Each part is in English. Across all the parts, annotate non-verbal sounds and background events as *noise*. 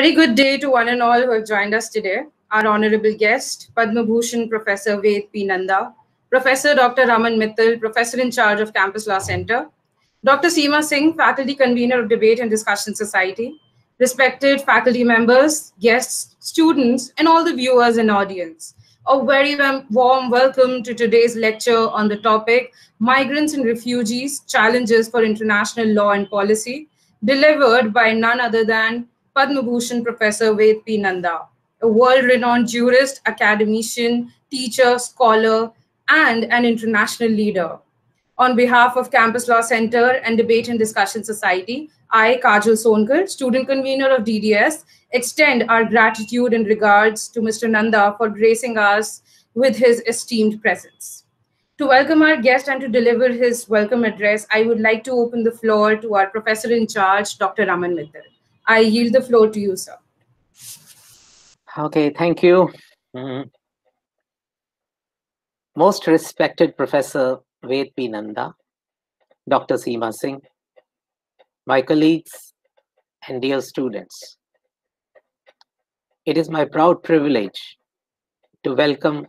very good day to one and all who have joined us today. Our honorable guest, Padma Bhushan Professor Ved P. Nanda, Professor Dr. Raman Mittal, Professor in charge of Campus Law Center, Dr. Seema Singh, Faculty Convener of Debate and Discussion Society, respected faculty members, guests, students, and all the viewers and audience. A very warm welcome to today's lecture on the topic Migrants and Refugees Challenges for International Law and Policy, delivered by none other than Padma Bhushan Professor Ved P. Nanda, a world renowned jurist, academician, teacher, scholar, and an international leader. On behalf of Campus Law Center and Debate and Discussion Society, I, Kajal Sonkar, student convener of DDS, extend our gratitude and regards to Mr. Nanda for gracing us with his esteemed presence. To welcome our guest and to deliver his welcome address, I would like to open the floor to our professor in charge, Dr. Raman Mittal. I yield the floor to you, sir. Okay, thank you. Mm -hmm. Most respected Professor Ved P. Nanda, Dr. Seema Singh, my colleagues, and dear students. It is my proud privilege to welcome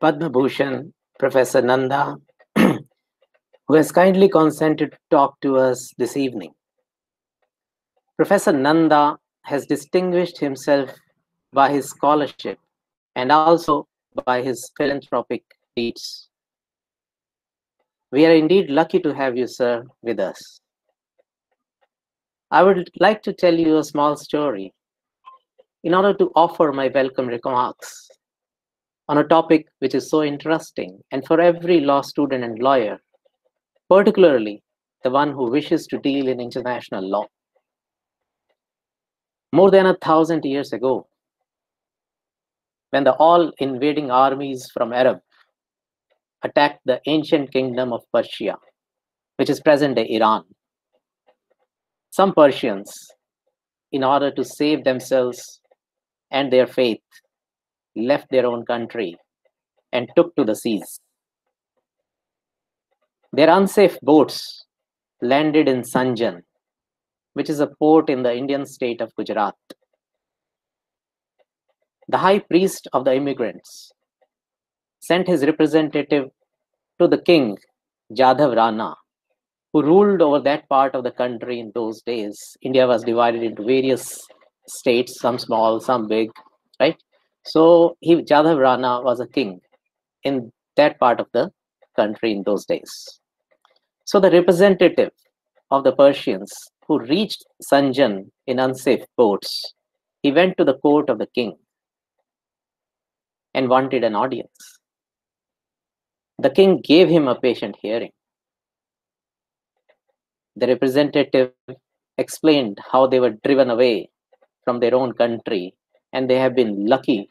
Padma Bhushan Professor Nanda, *clears throat* who has kindly consented to talk to us this evening. Professor Nanda has distinguished himself by his scholarship and also by his philanthropic deeds. We are indeed lucky to have you, sir, with us. I would like to tell you a small story in order to offer my welcome remarks on a topic which is so interesting and for every law student and lawyer, particularly the one who wishes to deal in international law more than a thousand years ago, when the all invading armies from Arab attacked the ancient kingdom of Persia, which is present day Iran. Some Persians, in order to save themselves and their faith, left their own country and took to the seas. Their unsafe boats landed in Sanjan, which is a port in the Indian state of Gujarat. The high priest of the immigrants sent his representative to the king, Jadhav Rana, who ruled over that part of the country in those days. India was divided into various states, some small, some big, right? So he, Jadhav Rana was a king in that part of the country in those days. So the representative of the Persians who reached Sanjan in unsafe boats, he went to the court of the king and wanted an audience. The king gave him a patient hearing. The representative explained how they were driven away from their own country and they have been lucky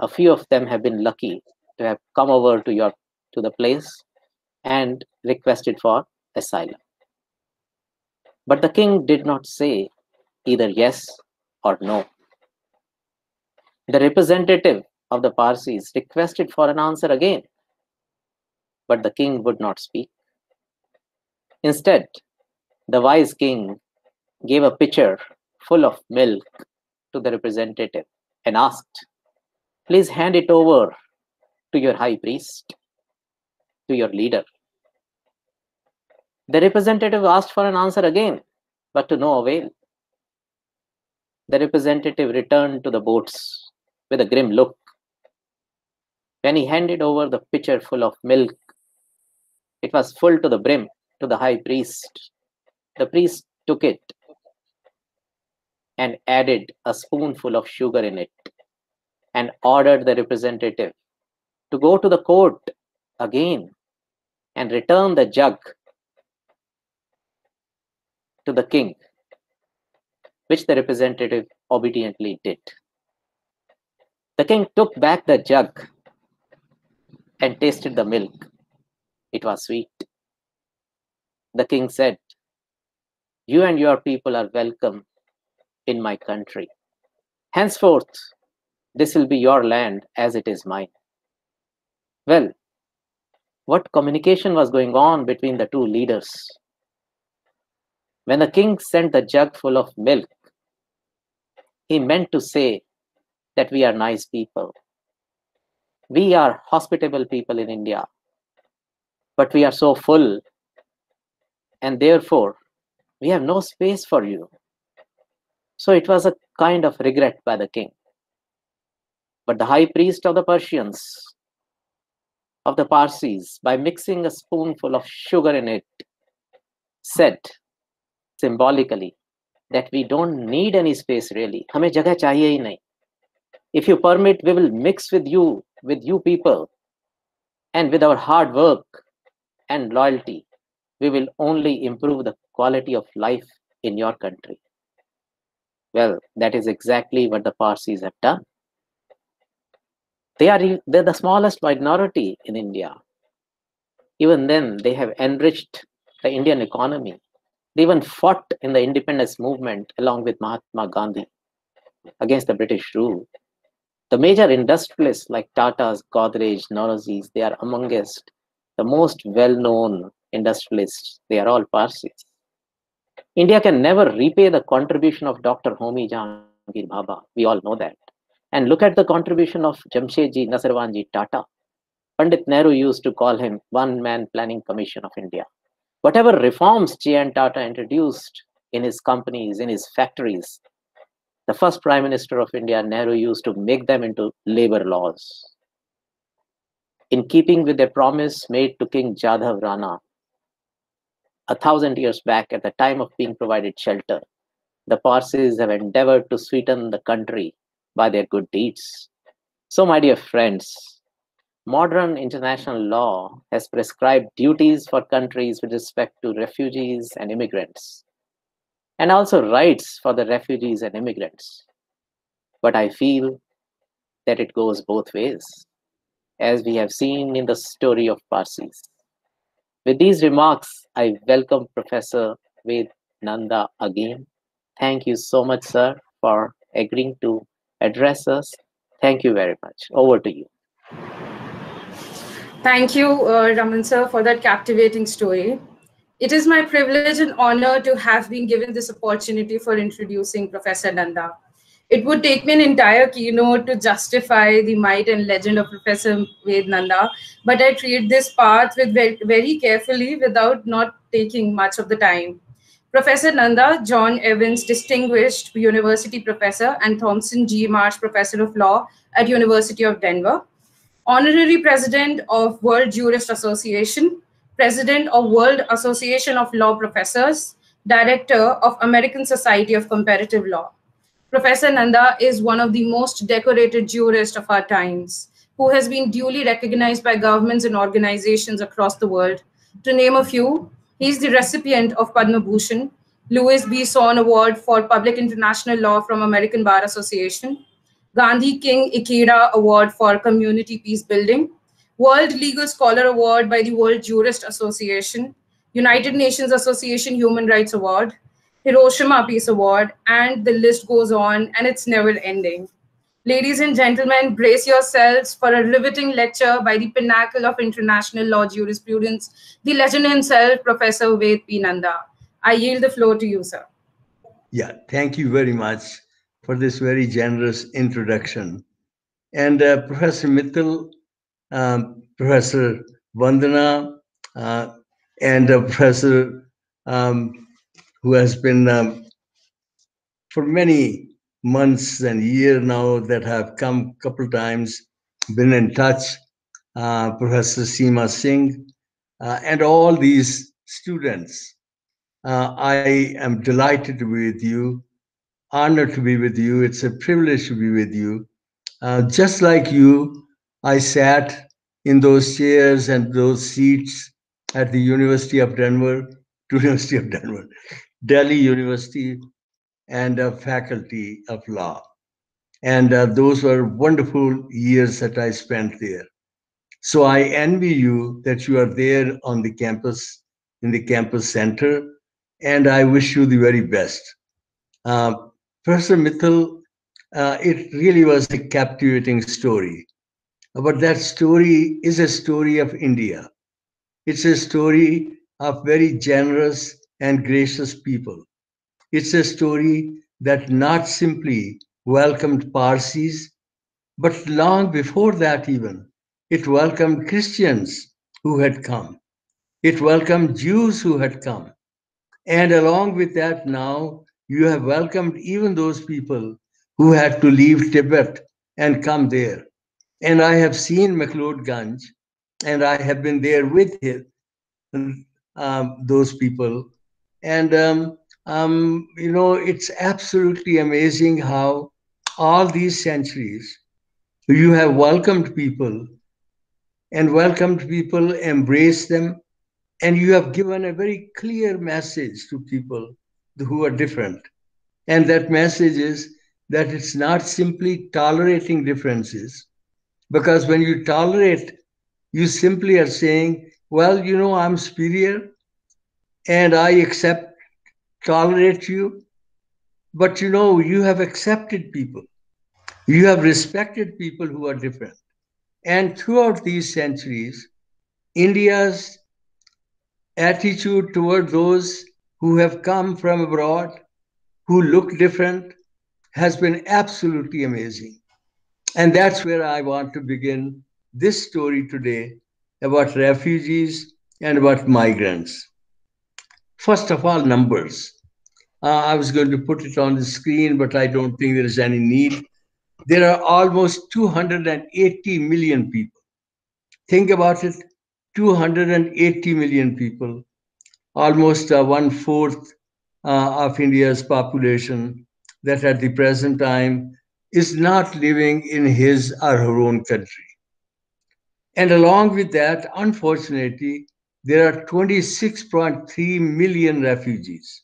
a few of them have been lucky to have come over to your to the place and requested for asylum but the king did not say either yes or no. The representative of the Parsis requested for an answer again, but the king would not speak. Instead, the wise king gave a pitcher full of milk to the representative and asked, Please hand it over to your high priest, to your leader. The representative asked for an answer again, but to no avail. The representative returned to the boats with a grim look. When he handed over the pitcher full of milk, it was full to the brim to the high priest. The priest took it and added a spoonful of sugar in it and ordered the representative to go to the court again and return the jug to the king, which the representative obediently did. The king took back the jug and tasted the milk. It was sweet. The king said, You and your people are welcome in my country. Henceforth, this will be your land as it is mine. Well, what communication was going on between the two leaders? When the king sent the jug full of milk, he meant to say that we are nice people. We are hospitable people in India, but we are so full, and therefore we have no space for you. So it was a kind of regret by the king. But the high priest of the Persians, of the Parsis, by mixing a spoonful of sugar in it, said symbolically that we don't need any space really. हमें जगह चाहिए ही नहीं. If you permit, we will mix with you, with you people, and with our hard work and loyalty, we will only improve the quality of life in your country. Well, that is exactly what the Parsis have done. They are they're the smallest minority in India. Even then, they have enriched the Indian economy. they even fought in the independence movement along with Mahatma Gandhi against the British rule. The major industrialists like Tata's, Godrej, Naoroji's, they are amongst the most well-known industrialists. They are all Parsis. India can never repay the contribution of Dr. Homi Jahangir Bhabha. We all know that. And look at the contribution of Jamshedji Nasirwanji Tata. Pandit Nehru used to call him one-man planning commission of India. Whatever reforms J.N. Tata introduced in his companies, in his factories, the first Prime Minister of India, Nehru, used to make them into labor laws. In keeping with their promise made to King Jadhav Rana a thousand years back at the time of being provided shelter, the Parsis have endeavored to sweeten the country by their good deeds. So, my dear friends, modern international law has prescribed duties for countries with respect to refugees and immigrants, and also rights for the refugees and immigrants. But I feel that it goes both ways, as we have seen in the story of Parsis. With these remarks, I welcome Professor Ved Nanda again. Thank you so much, sir, for agreeing to address us. Thank you very much. Over to you. Thank you, uh, Raman sir, for that captivating story. It is my privilege and honor to have been given this opportunity for introducing Professor Nanda. It would take me an entire keynote to justify the might and legend of Professor Ved Nanda, but I treat this path with very, very carefully without not taking much of the time. Professor Nanda, John Evans Distinguished University Professor and Thompson G. Marsh Professor of Law at University of Denver, Honorary President of World Jurist Association, President of World Association of Law Professors, Director of American Society of Comparative Law. Professor Nanda is one of the most decorated jurists of our times, who has been duly recognized by governments and organizations across the world. To name a few, he is the recipient of Padma Bhushan, Louis B. Sohn Award for Public International Law from American Bar Association, Gandhi King Ikeda Award for Community Peace Building, World Legal Scholar Award by the World Jurist Association, United Nations Association Human Rights Award, Hiroshima Peace Award, and the list goes on and it's never ending. Ladies and gentlemen, brace yourselves for a riveting lecture by the pinnacle of international law jurisprudence, the legend himself, Professor Ved P. Nanda. I yield the floor to you, sir. Yeah, thank you very much for this very generous introduction. And uh, Professor Mittal, um, Professor Vandana, uh, and uh, Professor um, who has been um, for many months and years now that have come a couple times, been in touch, uh, Professor Seema Singh, uh, and all these students. Uh, I am delighted to be with you, honored to be with you. It's a privilege to be with you. Uh, just like you, I sat in those chairs and those seats at the University of Denver, *laughs* University of Denver, Delhi University, and a faculty of law. And uh, those were wonderful years that I spent there. So I envy you that you are there on the campus, in the campus center, and I wish you the very best. Uh, Professor Mittal, uh, it really was a captivating story. But that story is a story of India. It's a story of very generous and gracious people. It's a story that not simply welcomed Parsis, but long before that, even, it welcomed Christians who had come. It welcomed Jews who had come. And along with that, now you have welcomed even those people who had to leave Tibet and come there. And I have seen McLeod Ganj, and I have been there with him, um, those people. And, um, um, you know, it's absolutely amazing how all these centuries you have welcomed people and welcomed people, embraced them, and you have given a very clear message to people who are different. And that message is that it's not simply tolerating differences, because when you tolerate, you simply are saying, well, you know, I'm superior and I accept, tolerate you. But you know, you have accepted people, you have respected people who are different. And throughout these centuries, India's attitude toward those who have come from abroad, who look different, has been absolutely amazing. And that's where I want to begin this story today about refugees and about migrants. First of all, numbers. Uh, I was going to put it on the screen, but I don't think there is any need. There are almost 280 million people. Think about it 280 million people, almost uh, one fourth uh, of India's population, that at the present time is not living in his or her own country. And along with that, unfortunately, there are 26.3 million refugees.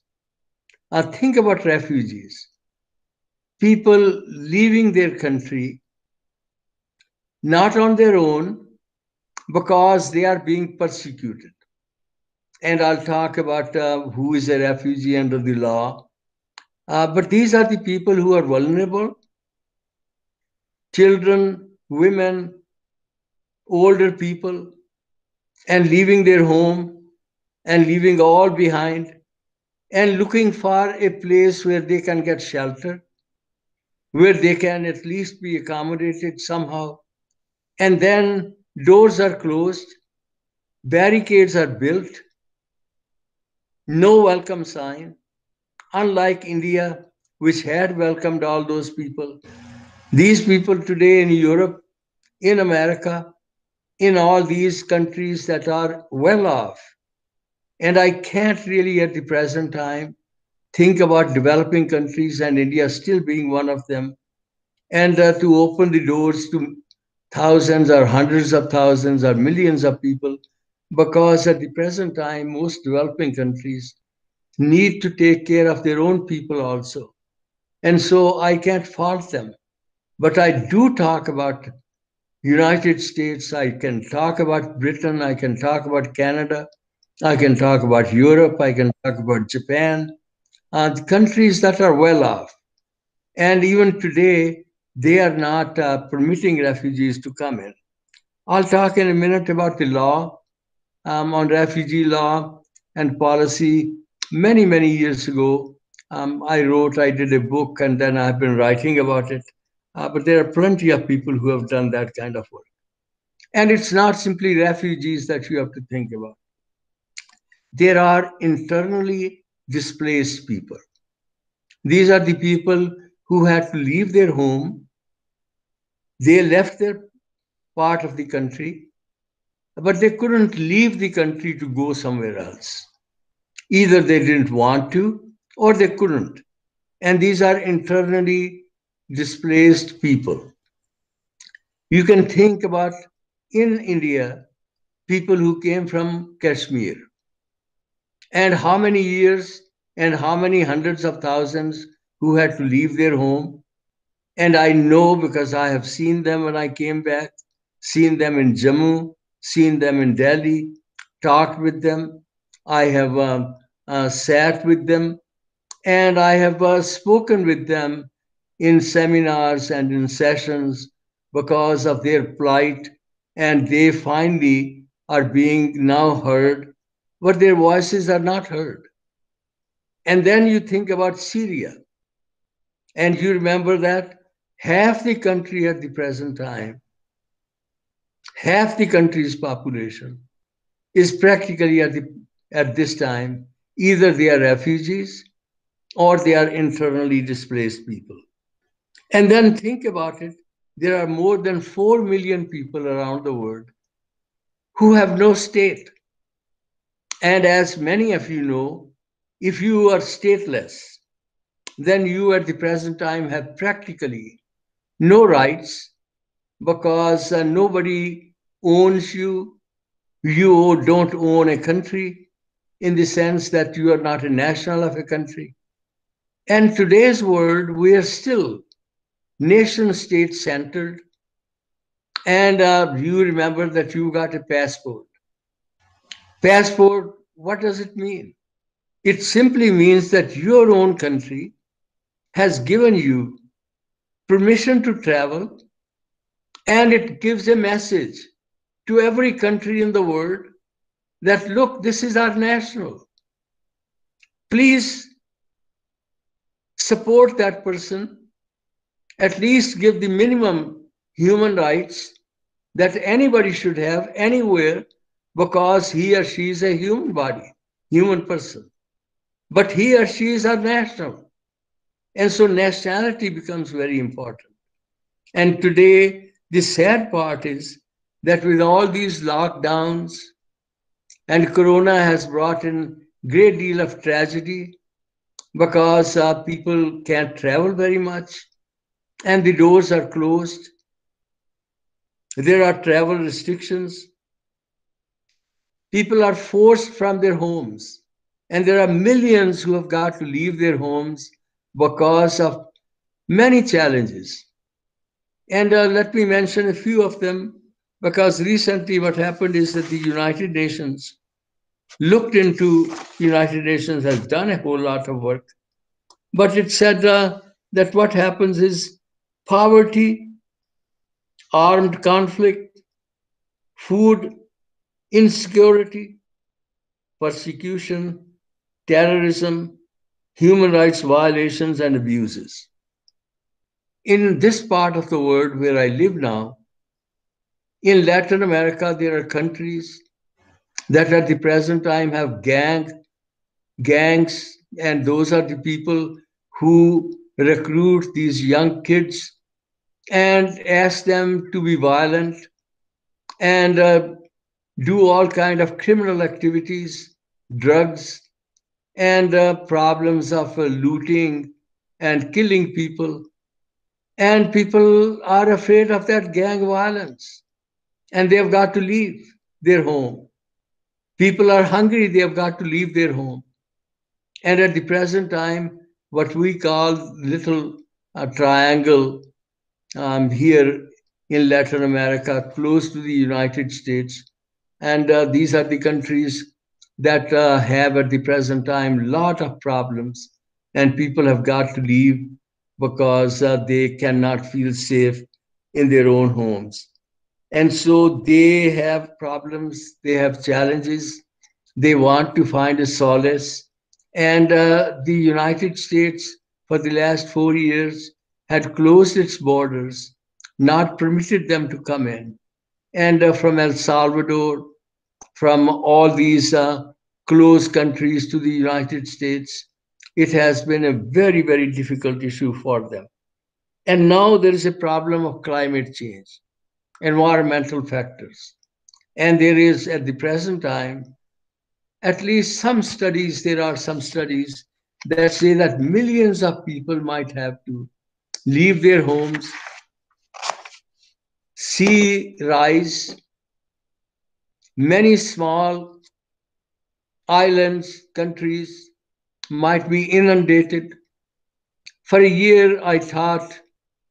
Now, think about refugees people leaving their country, not on their own, because they are being persecuted. And I'll talk about uh, who is a refugee under the law. Uh, but these are the people who are vulnerable children, women, older people, and leaving their home and leaving all behind and looking for a place where they can get shelter, where they can at least be accommodated somehow. And then doors are closed, barricades are built, no welcome sign, unlike India, which had welcomed all those people. These people today in Europe, in America, in all these countries that are well off. And I can't really at the present time think about developing countries and India still being one of them, and uh, to open the doors to thousands or hundreds of thousands or millions of people, because at the present time, most developing countries need to take care of their own people also. And so I can't fault them. But I do talk about United States, I can talk about Britain, I can talk about Canada, I can talk about Europe, I can talk about Japan, uh, countries that are well off. And even today, they are not uh, permitting refugees to come in. I'll talk in a minute about the law um, on refugee law and policy. Many, many years ago, um, I wrote, I did a book, and then I've been writing about it. Uh, but there are plenty of people who have done that kind of work. And it's not simply refugees that you have to think about. There are internally displaced people. These are the people who had to leave their home they left their part of the country, but they couldn't leave the country to go somewhere else. Either they didn't want to or they couldn't. And these are internally displaced people. You can think about in India, people who came from Kashmir, and how many years and how many hundreds of thousands who had to leave their home and I know because I have seen them when I came back, seen them in Jammu, seen them in Delhi, talked with them. I have uh, uh, sat with them, and I have uh, spoken with them in seminars and in sessions because of their plight, and they finally are being now heard, but their voices are not heard. And then you think about Syria And you remember that half the country at the present time, half the country's population is practically at, the, at this time, either they are refugees or they are internally displaced people. And then think about it there are more than 4 million people around the world who have no state. And as many of you know, if you are stateless, then you at the present time have practically no rights because uh, nobody owns you. You don't own a country in the sense that you are not a national of a country. And today's world, we are still nation state centered. And uh, you remember that you got a passport. Passport, what does it mean? It simply means that your own country has given you permission to travel and it gives a message to every country in the world that look, this is our national. Please support that person at least give the minimum human rights that anybody should have anywhere because he or she is a human body, human person. But he or she is our national. And so nationality becomes very important. And today, the sad part is that with all these lockdowns, and Corona has brought in great deal of tragedy because uh, people can't travel very much and the doors are closed. There are travel restrictions. People are forced from their homes. And there are millions who have got to leave their homes because of many challenges. And uh, let me mention a few of them because recently what happened is that the United Nations looked into United Nations has done a whole lot of work, but it said uh, that what happens is poverty, armed conflict, food insecurity, persecution, terrorism, human rights violations, and abuses. In this part of the world where I live now, in Latin America, there are countries that at the present time have gang, gangs, and those are the people who recruit these young kids and ask them to be violent and uh, do all kind of criminal activities, drugs, and uh, problems of uh, looting and killing people. And people are afraid of that gang violence and they've got to leave their home. People are hungry, they have got to leave their home. And at the present time, what we call little uh, triangle um, here in Latin America, close to the United States. And uh, these are the countries that uh, have at the present time a lot of problems, and people have got to leave because uh, they cannot feel safe in their own homes. And so they have problems, they have challenges, they want to find a solace. And uh, the United States, for the last four years, had closed its borders, not permitted them to come in. And uh, from El Salvador, from all these uh, closed countries to the United States, it has been a very, very difficult issue for them. And now there is a problem of climate change, environmental factors. And there is, at the present time, at least some studies, there are some studies that say that millions of people might have to leave their homes, sea rise, many small islands, countries might be inundated. For a year, I thought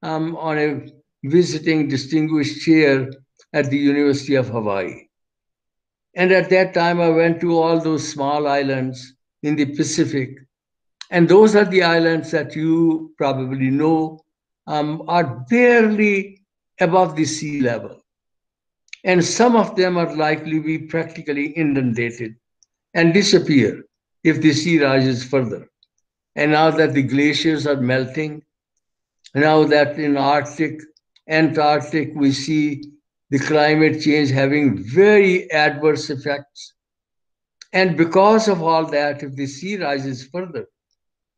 um, on a visiting distinguished chair at the University of Hawaii. And at that time, I went to all those small islands in the Pacific and those are the islands that you probably know um, are barely above the sea level. And some of them are likely to be practically inundated and disappear if the sea rises further. And now that the glaciers are melting now that in Arctic, Antarctic, we see the climate change having very adverse effects. And because of all that, if the sea rises further,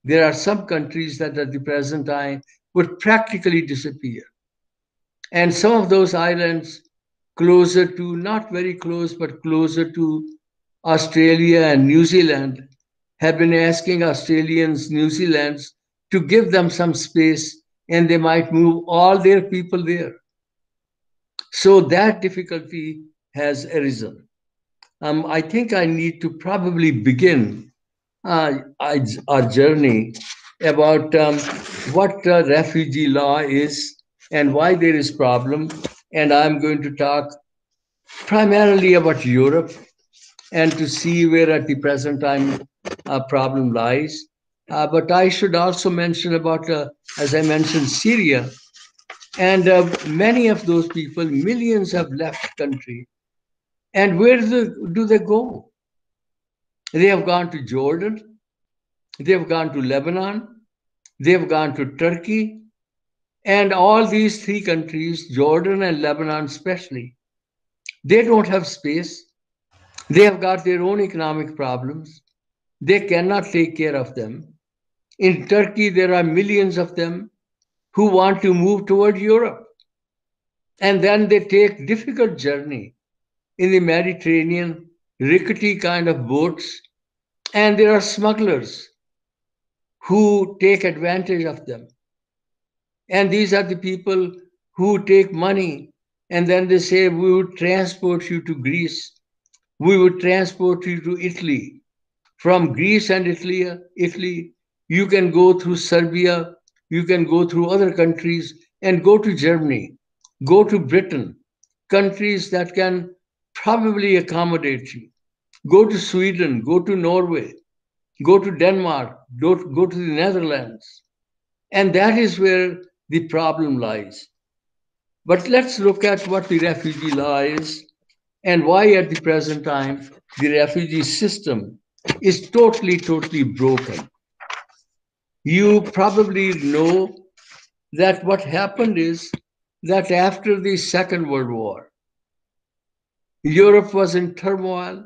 there are some countries that at the present time would practically disappear. And some of those islands closer to, not very close, but closer to Australia and New Zealand have been asking Australians, New Zealanders to give them some space and they might move all their people there. So that difficulty has arisen. Um, I think I need to probably begin uh, our journey about um, what uh, refugee law is and why there is problem. And I'm going to talk primarily about Europe and to see where at the present time a problem lies. Uh, but I should also mention about, uh, as I mentioned, Syria. And uh, many of those people, millions have left the country. And where do they, do they go? They have gone to Jordan. They have gone to Lebanon. They have gone to Turkey. And all these three countries, Jordan and Lebanon especially, they don't have space. They have got their own economic problems. They cannot take care of them. In Turkey, there are millions of them who want to move toward Europe. And then they take difficult journey in the Mediterranean, rickety kind of boats. And there are smugglers who take advantage of them. And these are the people who take money and then they say, We would transport you to Greece. We would transport you to Italy. From Greece and Italy, Italy, you can go through Serbia, you can go through other countries and go to Germany, go to Britain, countries that can probably accommodate you. Go to Sweden, go to Norway, go to Denmark, go, to the Netherlands. And that is where the problem lies. But let's look at what the refugee law is and why at the present time the refugee system is totally, totally broken. You probably know that what happened is that after the Second World War, Europe was in turmoil.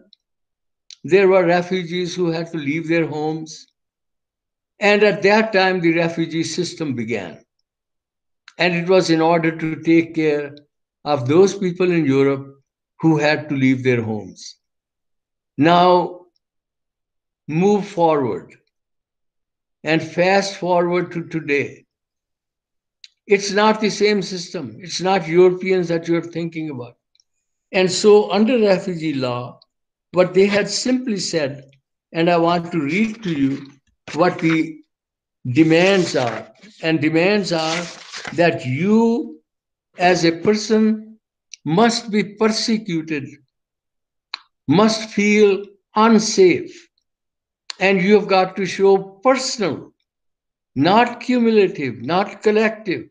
There were refugees who had to leave their homes. And at that time, the refugee system began. And it was in order to take care of those people in Europe who had to leave their homes. Now, move forward and fast forward to today. It's not the same system. It's not Europeans that you're thinking about. And so, under refugee law, what they had simply said, and I want to read to you what the demands are. And demands are that you, as a person, must be persecuted, must feel unsafe. And you have got to show personal, not cumulative, not collective,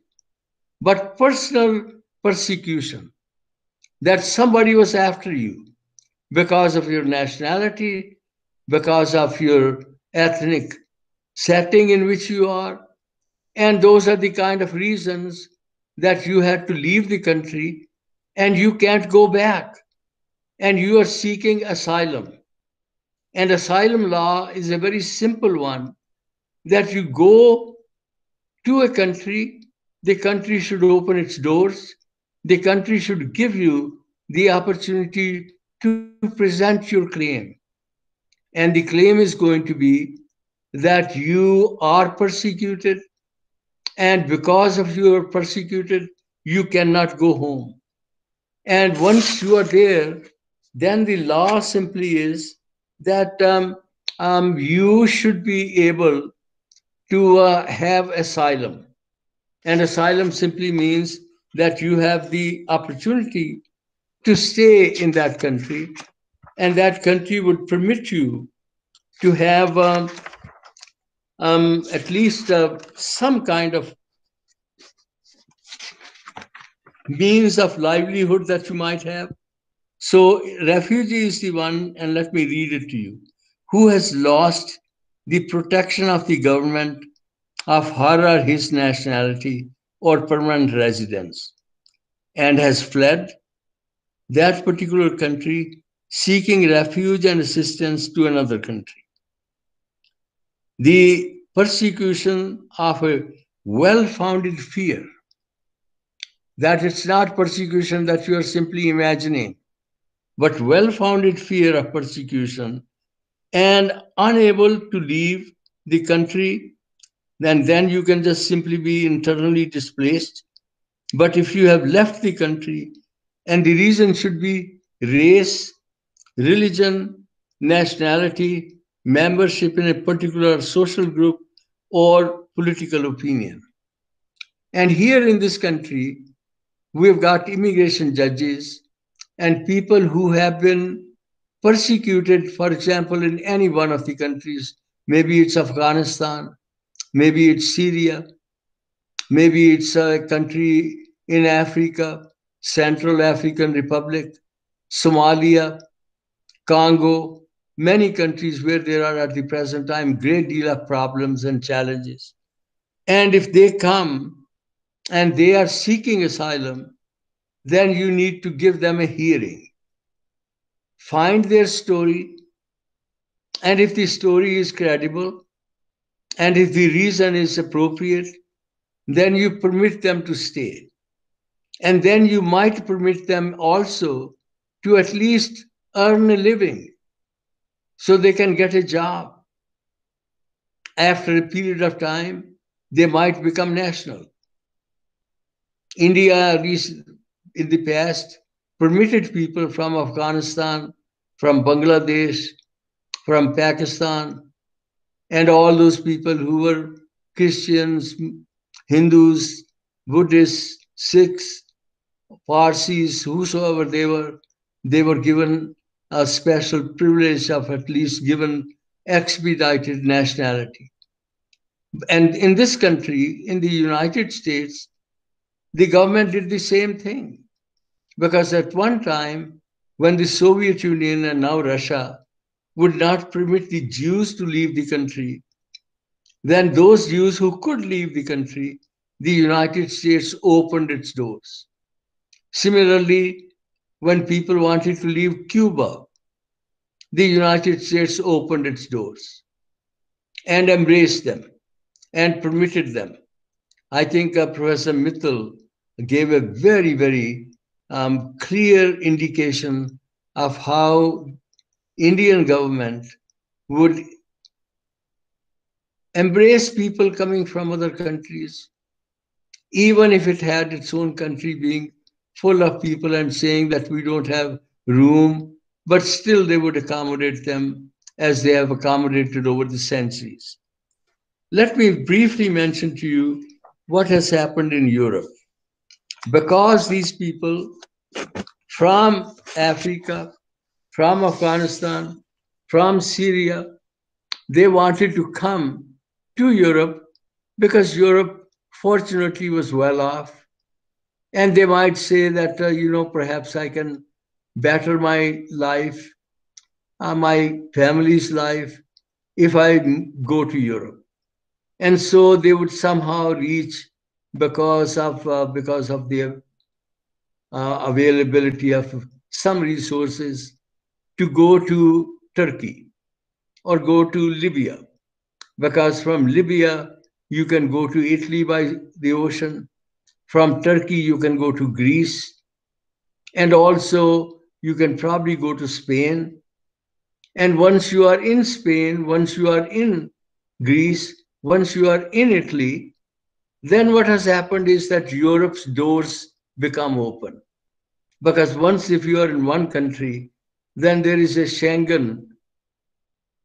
but personal persecution. That somebody was after you because of your nationality, because of your ethnic setting in which you are. And those are the kind of reasons that you had to leave the country and you can't go back. And you are seeking asylum. And asylum law is a very simple one that you go to a country, the country should open its doors, the country should give you the opportunity to present your claim. And the claim is going to be that you are persecuted, and because of you are persecuted, you cannot go home. And once you are there, then the law simply is that um, um, you should be able to uh, have asylum. And asylum simply means that you have the opportunity to stay in that country, and that country would permit you to have um, um, at least uh, some kind of means of livelihood that you might have. So, refugee is the one, and let me read it to you, who has lost the protection of the government of her or his nationality or permanent residence and has fled that particular country seeking refuge and assistance to another country. The persecution of a well founded fear that it's not persecution that you are simply imagining, but well founded fear of persecution and unable to leave the country, then, then you can just simply be internally displaced. But if you have left the country, and the reason should be race, religion, nationality, membership in a particular social group, or political opinion. And here in this country, we've got immigration judges and people who have been persecuted, for example, in any one of the countries. Maybe it's Afghanistan, maybe it's Syria, maybe it's a country in Africa, Central African Republic, Somalia, Congo, many countries where there are at the present time great deal of problems and challenges. And if they come and they are seeking asylum, then you need to give them a hearing. Find their story, and if the story is credible, and if the reason is appropriate, then you permit them to stay. And then you might permit them also to at least earn a living so they can get a job. After a period of time, they might become national. India, in the past, permitted people from Afghanistan, from Bangladesh, from Pakistan, and all those people who were Christians, Hindus, Buddhists, Sikhs, Parsis, whosoever they were, they were given a special privilege of at least given expedited nationality. And in this country, in the United States, the government did the same thing. Because at one time, when the Soviet Union and now Russia would not permit the Jews to leave the country, then those Jews who could leave the country, the United States opened its doors. Similarly, when people wanted to leave Cuba, the United States opened its doors and embraced them and permitted them. I think uh, Professor Mittal gave a very, very um, clear indication of how Indian government would embrace people coming from other countries, even if it had its own country being full of people and saying that we don't have room, but still they would accommodate them as they have accommodated over the centuries. Let me briefly mention to you what has happened in Europe. Because these people from Africa, from Afghanistan, from Syria, they wanted to come to Europe because Europe, fortunately, was well off. And they might say that uh, you know perhaps i can better my life uh, my family's life if i go to europe. And so they would somehow reach because of uh, because of the uh, availability of some resources to go to turkey or go to libya. Because from libya you can go to italy by the ocean. From Turkey, you can go to Greece, and also you can probably go to Spain. And once you are in Spain, once you are in Greece, once you are in Italy, then what has happened is that Europe's doors become open. Because once, if you are in one country, then there is a Schengen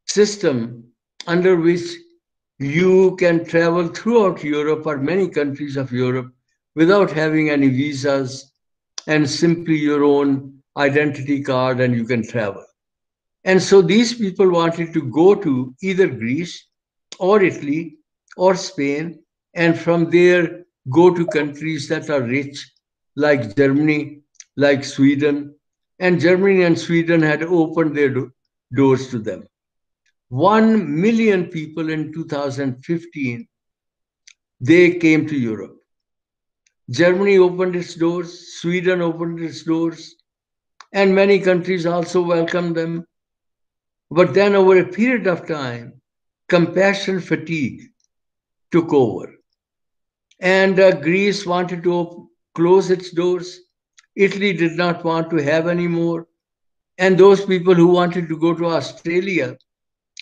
system under which you can travel throughout Europe or many countries of Europe without having any visas and simply your own identity card and you can travel. And so these people wanted to go to either Greece or Italy or Spain and from there go to countries that are rich like Germany, like Sweden. And Germany and Sweden had opened their do- doors to them. One million people in 2015 they came to Europe. Germany opened its doors, Sweden opened its doors, and many countries also welcomed them. But then, over a period of time, compassion fatigue took over. And uh, Greece wanted to close its doors. Italy did not want to have any more. And those people who wanted to go to Australia,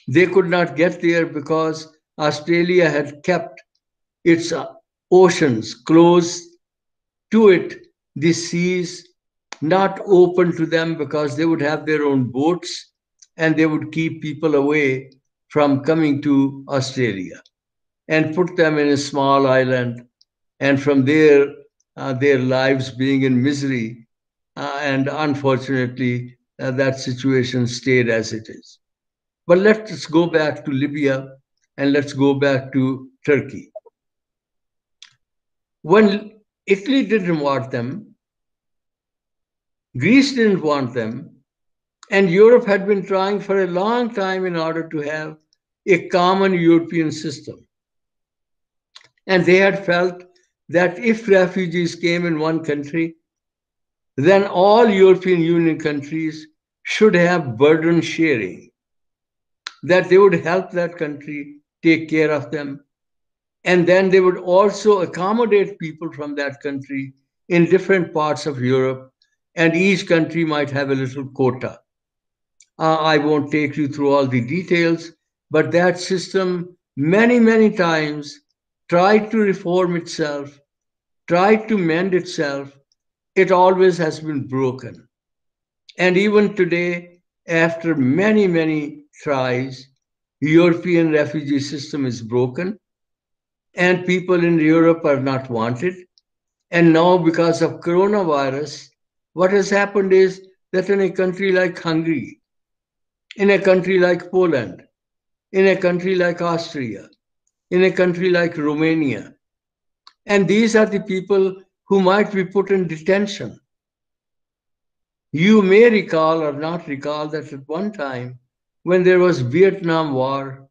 they could not get there because Australia had kept its uh, oceans closed to it, the seas not open to them because they would have their own boats and they would keep people away from coming to Australia and put them in a small island. And from there, uh, their lives being in misery. Uh, and unfortunately, uh, that situation stayed as it is. But let's go back to Libya and let's go back to Turkey. When Italy didn't want them, Greece didn't want them, and Europe had been trying for a long time in order to have a common European system. And they had felt that if refugees came in one country, then all European Union countries should have burden sharing, that they would help that country take care of them. And then they would also accommodate people from that country in different parts of Europe, and each country might have a little quota. Uh, I won't take you through all the details, but that system many, many times tried to reform itself, tried to mend itself. It always has been broken. And even today, after many, many tries, European refugee system is broken and people in Europe are not wanted. And now because of coronavirus, what has happened is that in a country like Hungary, in a country like Poland, in a country like Austria, in a country like Romania. And these are the people who might be put in detention. You may recall or not recall that at one time, when there was Vietnam War,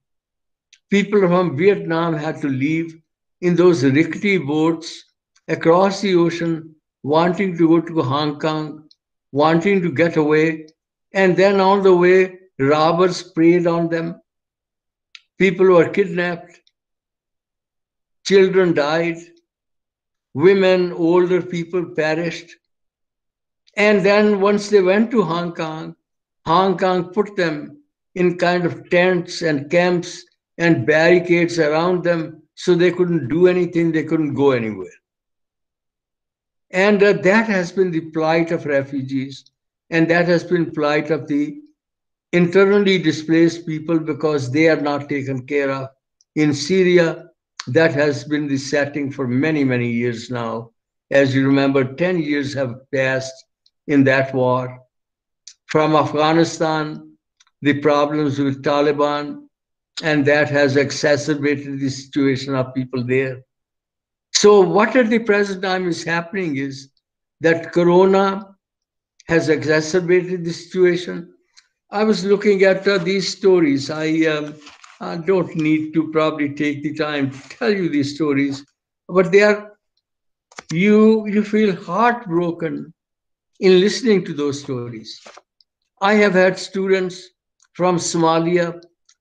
people from Vietnam had to leave in those rickety boats across the ocean, wanting to go to Hong Kong, wanting to get away, and then on the way, robbers preyed on them. People were kidnapped. Children died. Women, older people perished. And then once they went to Hong Kong, Hong Kong put them in kind of tents and camps and barricades around them so they couldn't do anything, they couldn't go anywhere. And uh, that has been the plight of refugees, and that has been plight of the internally displaced people because they are not taken care of. In Syria, that has been the setting for many, many years now. As you remember, 10 years have passed in that war. From Afghanistan, the problems with Taliban, and that has exacerbated the situation of people there. So, what at the present time is happening is that Corona has exacerbated the situation I was looking at uh, these stories. I, um, I don't need to probably take the time to tell you these stories, but they are you you feel heartbroken in listening to those stories. I have had students from Somalia,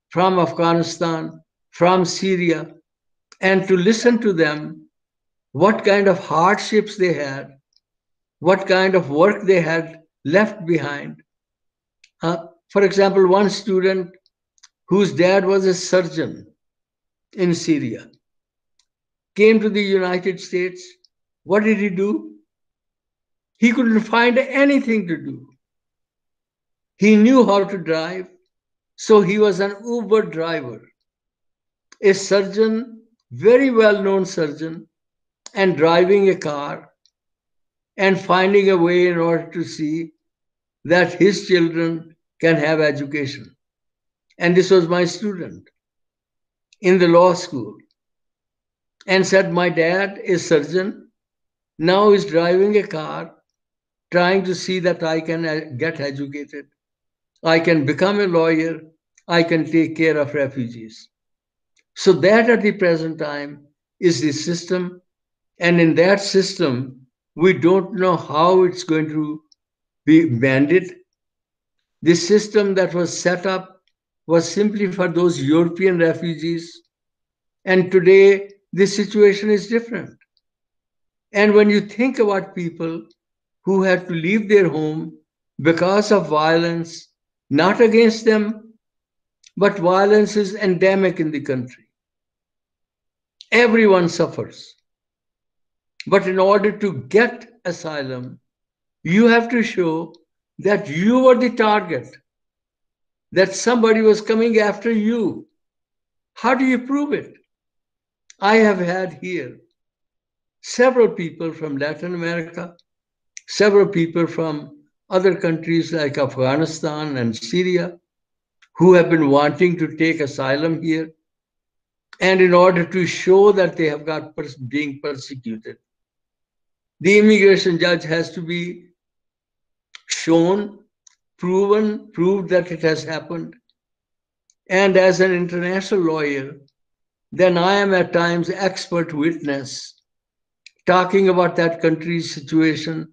from Afghanistan, from Syria, and to listen to them, what kind of hardships they had, what kind of work they had left behind. Uh, for example, one student whose dad was a surgeon in Syria came to the United States. What did he do? He couldn't find anything to do. He knew how to drive, so he was an Uber driver, a surgeon, very well known surgeon, and driving a car and finding a way in order to see that his children can have education. And this was my student in the law school and said, My dad is surgeon, now is driving a car, trying to see that I can uh, get educated. I can become a lawyer. I can take care of refugees. So, that at the present time is the system. And in that system, we don't know how it's going to be banded. The system that was set up was simply for those European refugees. And today, this situation is different. And when you think about people who had to leave their home because of violence, not against them, but violence is endemic in the country. Everyone suffers. But in order to get asylum, you have to show that you were the target, that somebody was coming after you. How do you prove it? I have had here several people from Latin America, several people from other countries like Afghanistan and Syria who have been wanting to take asylum here. And in order to show that they have got pers- being persecuted, the immigration judge has to be shown, proven, proved that it has happened. And as an international lawyer, then I am at times expert witness, talking about that country's situation,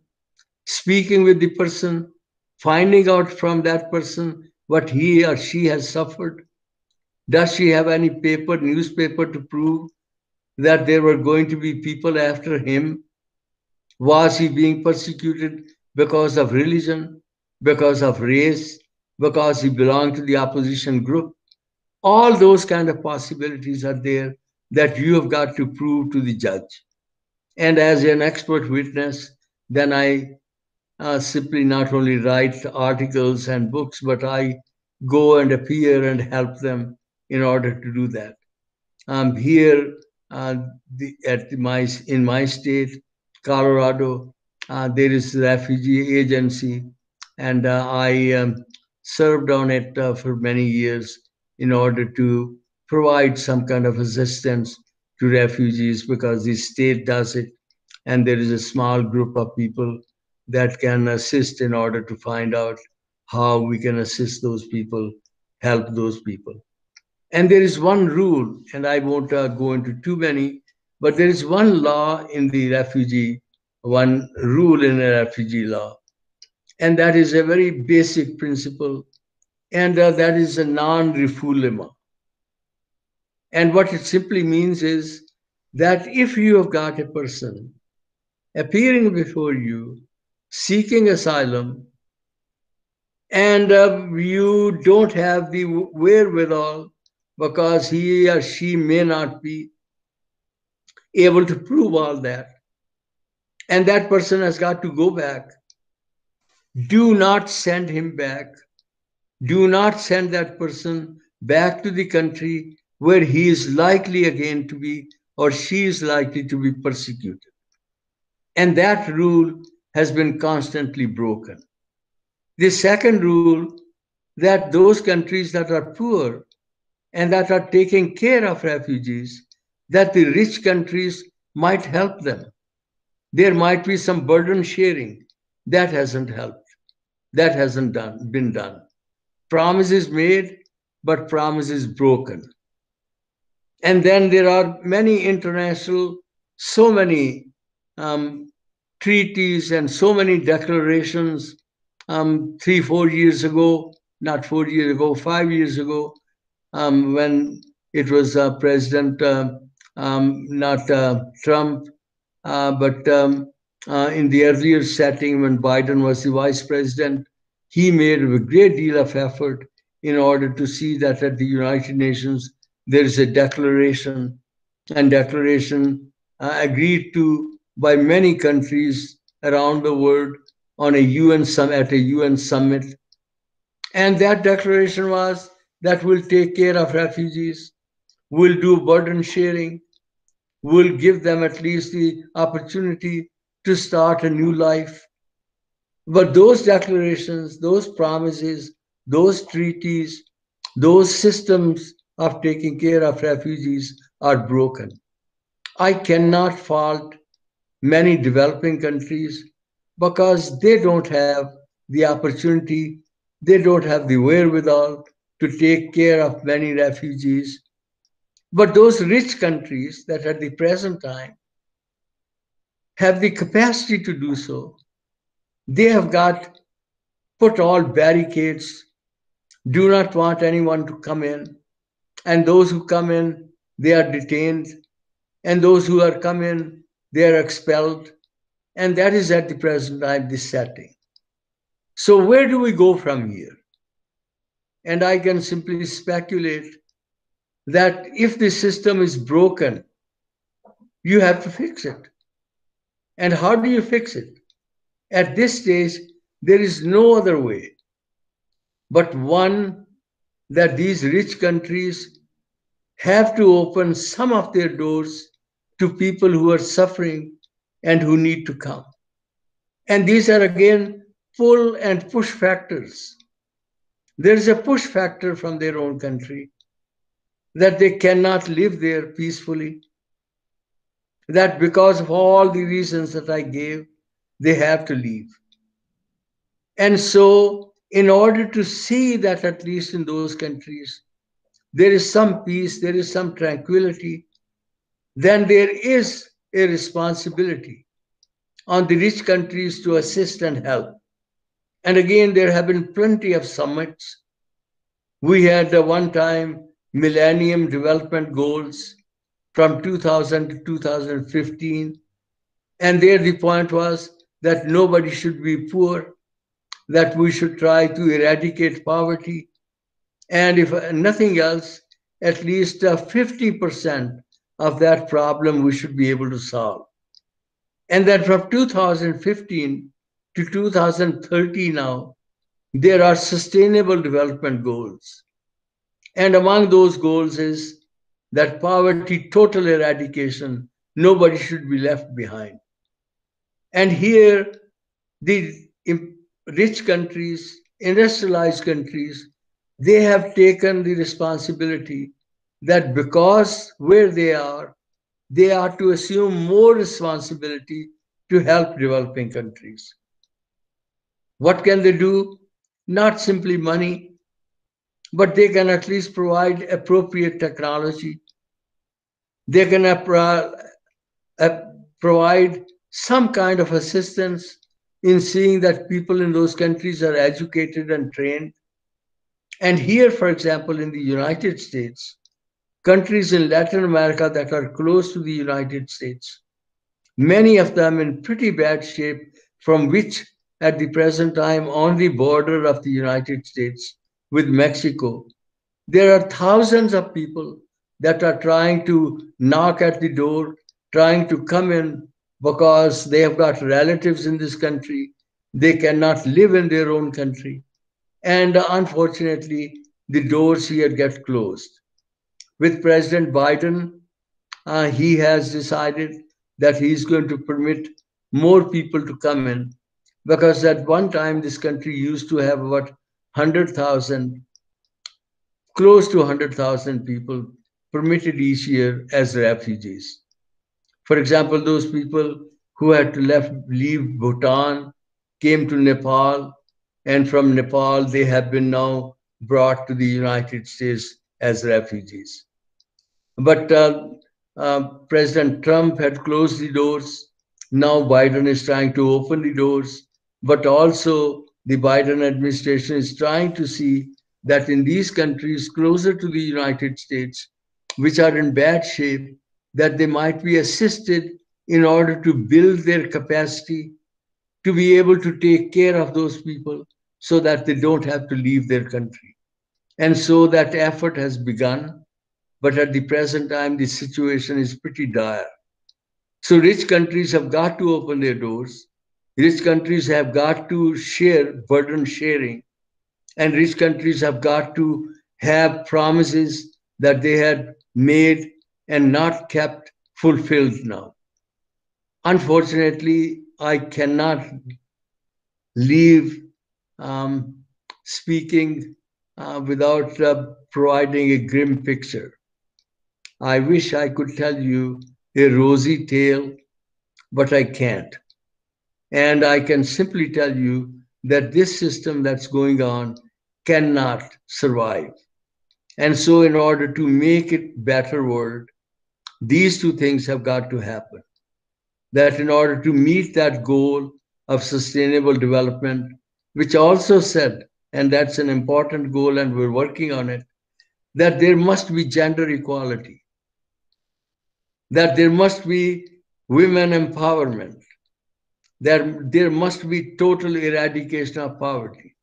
speaking with the person, finding out from that person what he or she has suffered. Does she have any paper, newspaper to prove that there were going to be people after him? Was he being persecuted because of religion, because of race, because he belonged to the opposition group? All those kind of possibilities are there that you have got to prove to the judge. And as an expert witness, then I uh, simply not only write articles and books, but I go and appear and help them in order to do that. Um, here uh, the, at my in my state, Colorado, uh, there is refugee agency, and uh, I um, served on it uh, for many years in order to provide some kind of assistance to refugees because the state does it, and there is a small group of people that can assist in order to find out how we can assist those people, help those people. And there is one rule, and I won't uh, go into too many, but there is one law in the refugee, one rule in a refugee law, and that is a very basic principle, and uh, that is a non-refoulement. And what it simply means is that if you have got a person appearing before you seeking asylum and uh, you don't have the wherewithal because he or she may not be able to prove all that and that person has got to go back do not send him back do not send that person back to the country where he is likely again to be or she is likely to be persecuted and that rule has been constantly broken the second rule that those countries that are poor and that are taking care of refugees, that the rich countries might help them. There might be some burden sharing. That hasn't helped. That hasn't done, been done. Promises made, but promises broken. And then there are many international, so many um, treaties and so many declarations um, three, four years ago, not four years ago, five years ago, um, when it was uh, President, uh, um, not uh, Trump, uh, but um, uh, in the earlier setting when Biden was the vice president, he made a great deal of effort in order to see that at the United Nations there is a declaration, and declaration uh, agreed to by many countries around the world on a UN summit at a UN summit. And that declaration was that we'll take care of refugees, we'll do burden sharing, we'll give them at least the opportunity to start a new life. But those declarations, those promises, those treaties, those systems of taking care of refugees are broken. I cannot fault many developing countries because they don't have the opportunity, they don't have the wherewithal to take care of many refugees. But those rich countries that at the present time have the capacity to do so, they have got put all barricades, do not want anyone to come in. And those who come in, they are detained. And those who are come in, they are expelled. And that is at the present time the setting. So where do we go from here? And I can simply speculate that if the system is broken, you have to fix it. And how do you fix it? At this stage, there is no other way but one that these rich countries have to open some of their doors to people who are suffering and who need to come. And these are again pull and push factors. There is a push factor from their own country that they cannot live there peacefully. That because of all the reasons that I gave, they have to leave. And so, in order to see that at least in those countries, there is some peace, there is some tranquility, then there is a responsibility on the rich countries to assist and help. And again, there have been plenty of summits. We had uh, one time Millennium Development Goals from 2000 to 2015. And there the point was that nobody should be poor, that we should try to eradicate poverty. And if nothing else, at least uh, 50% of that problem we should be able to solve. And that from 2015 to 2030 now, there are sustainable development goals. And among those goals is that poverty total eradication, nobody should be left behind. And here, the rich countries, industrialized countries, they have taken the responsibility that because where they are, they are to assume more responsibility to help developing countries. What can they do? Not simply money, but they can at least provide appropriate technology. They can uh, provide some kind of assistance in seeing that people in those countries are educated and trained. And here, for example, in the United States, countries in Latin America that are close to the United States, many of them in pretty bad shape, from which at the present time on the border of the United States with Mexico, there are thousands of people that are trying to knock at the door, trying to come in because they have got relatives in this country. They cannot live in their own country. And unfortunately, the doors here get closed. With President Biden, uh, he has decided that he's going to permit more people to come in because at one time this country used to have about 100,000, close to 100,000 people permitted each year as refugees. For example, those people who had to left, leave Bhutan came to Nepal, and from Nepal they have been now brought to the United States as refugees. But uh, uh, President Trump had closed the doors. Now Biden is trying to open the doors, but also the Biden administration is trying to see that in these countries closer to the United States, which are in bad shape, that they might be assisted in order to build their capacity to be able to take care of those people so that they don't have to leave their country. And so that effort has begun, but at the present time, the situation is pretty dire. So rich countries have got to open their doors. Rich countries have got to share burden sharing, and rich countries have got to have promises that they had made and not kept fulfilled now. Unfortunately, I cannot leave um, speaking uh, without uh, providing a grim picture. I wish I could tell you a rosy tale, but I can't. And I can simply tell you that this system that's going on cannot survive. And so, in order to make it better world, these two things have got to happen. That in order to meet that goal of sustainable development, which also said, and that's an important goal, and we're working on it, that there must be gender equality, that there must be women empowerment, that there must be total eradication of poverty,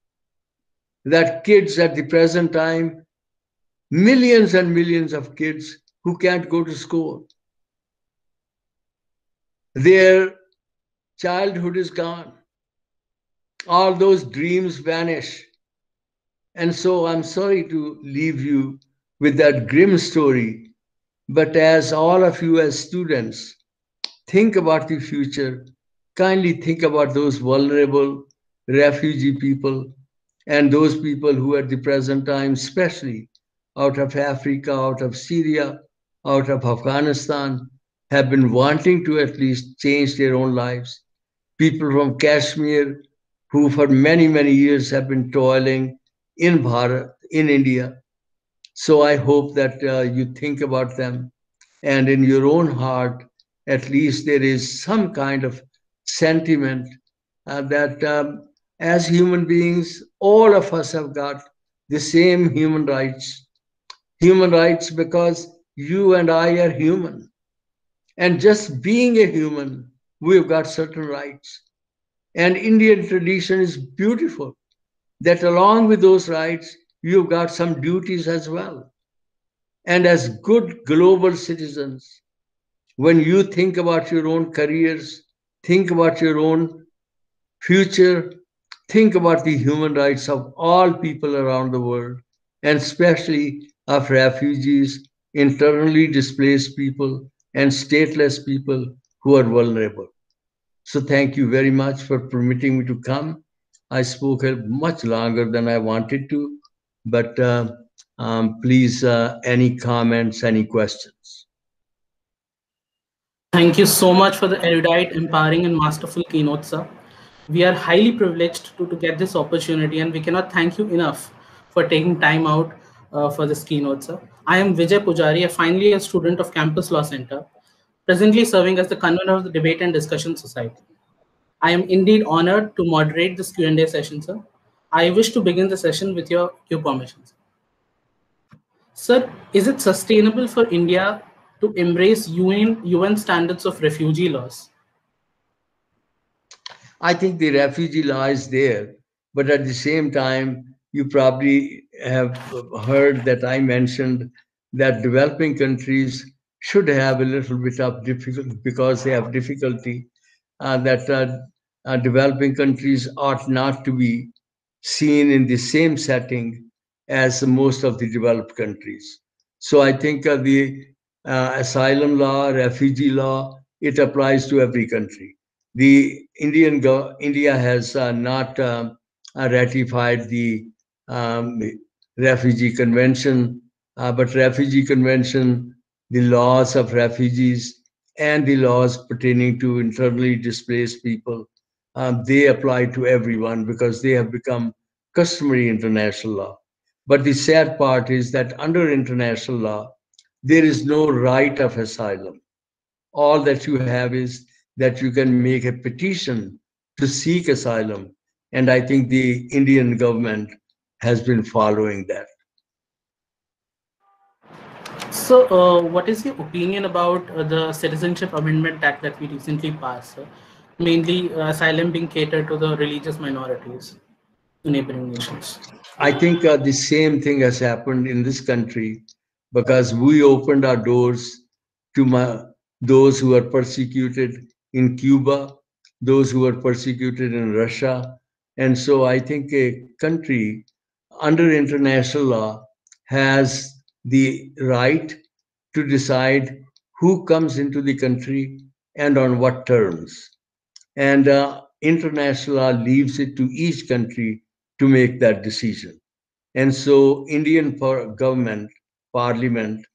that kids at the present time, millions and millions of kids who can't go to school, their childhood is gone. All those dreams vanish. And so I'm sorry to leave you with that grim story. But as all of you, as students, think about the future, kindly think about those vulnerable refugee people and those people who at the present time, especially out of Africa, out of Syria, out of Afghanistan, have been wanting to at least change their own lives. People from Kashmir who for many, many years have been toiling in Bharat, in India. So I hope that uh, you think about them and in your own heart, at least there is some kind of sentiment uh, that um, as human beings, all of us have got the same human rights. Human rights because you and I are human. And just being a human, we've got certain rights. And Indian tradition is beautiful that along with those rights, you've got some duties as well. And as good global citizens, when you think about your own careers, think about your own future, think about the human rights of all people around the world, and especially of refugees, internally displaced people, and stateless people who are vulnerable. So thank you very much for permitting me to come. I spoke much longer than I wanted to, but uh, um, please, uh, any comments, any questions? Thank you so much for the erudite, empowering, and masterful keynote, sir. We are highly privileged to, to get this opportunity, and we cannot thank you enough for taking time out uh, for this keynote, sir. I am Vijay Pujari, a final year student of Campus Law Center, presently serving as the convener of the Debate and Discussion Society. I am indeed honored to moderate this Q&A session, sir. I wish to begin the session with your, your permission. Sir, is it sustainable for India to embrace UN, UN standards of refugee laws? I think the refugee law is there, but at the same time, you probably have heard that I mentioned that developing countries should have a little bit of difficulty because they have difficulty uh, that uh, uh, developing countries ought not to be seen in the same setting as most of the developed countries. So I think uh, the uh, asylum law, refugee law, it applies to every country. The Indian India has uh, not um, ratified the um, refugee convention, but refugee convention, the laws of refugees and the laws pertaining to internally displaced people, um, they apply to everyone because they have become customary international law. But the sad part is that under international law, there is no right of asylum. All that you have is that you can make a petition to seek asylum. And I think the Indian government has been following that. So, uh, what is your opinion about uh, the Citizenship Amendment Act that we recently passed? Uh, mainly asylum being catered to the religious minorities in neighboring nations. I think uh, the same thing has happened in this country because we opened our doors to my, those who are persecuted in Cuba, those who are persecuted in Russia. And so I think a country under international law has the right to decide who comes into the country and on what terms. And uh, international law leaves it to each country to make that decision. And so Indian government, parliament,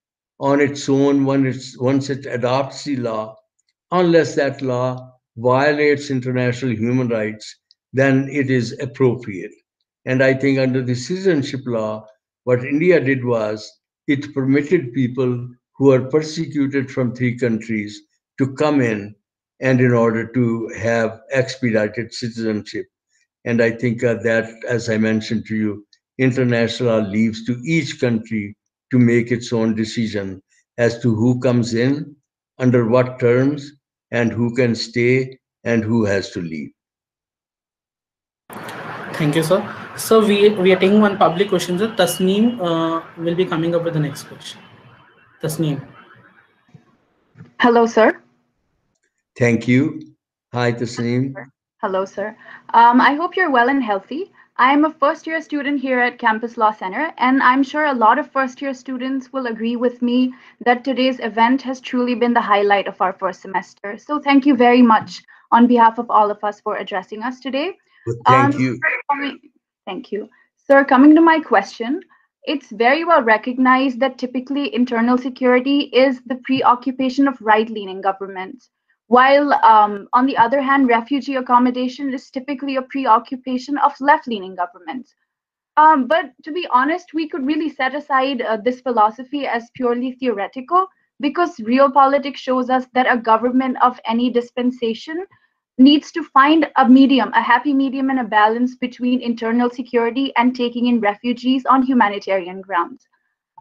on its own, it's, once it adopts the law, unless that law violates international human rights, then it is appropriate. And I think under the citizenship law, What India did was it permitted people who are persecuted from three countries to come in and in order to have expedited citizenship. And I think uh, that, as I mentioned to you, international law leaves to each country to make its own decision as to who comes in, under what terms, and who can stay and who has to leave. Thank you, sir. So we, we are taking one public question, sir. Tasneem uh, will be coming up with the next question. Tasneem. Hello, sir. Thank you. Hi, Tasneem. Hello, sir. Um, I hope you're well and healthy. I'm a first year student here at Campus Law Center, and I'm sure a lot of first year students will agree with me that today's event has truly been the highlight of our first semester. So thank you very much on behalf of all of us for addressing us today. Well, thank Um, you. coming- Thank you. Sir, coming to my question, it's very well recognized that typically internal security is the preoccupation of right-leaning governments, while um, on the other hand, refugee accommodation is typically a preoccupation of left-leaning governments. Um, but to be honest, we could really set aside uh, this philosophy as purely theoretical because real politics shows us that a government of any dispensation needs to find a medium, a happy medium and a balance between internal security and taking in refugees on humanitarian grounds.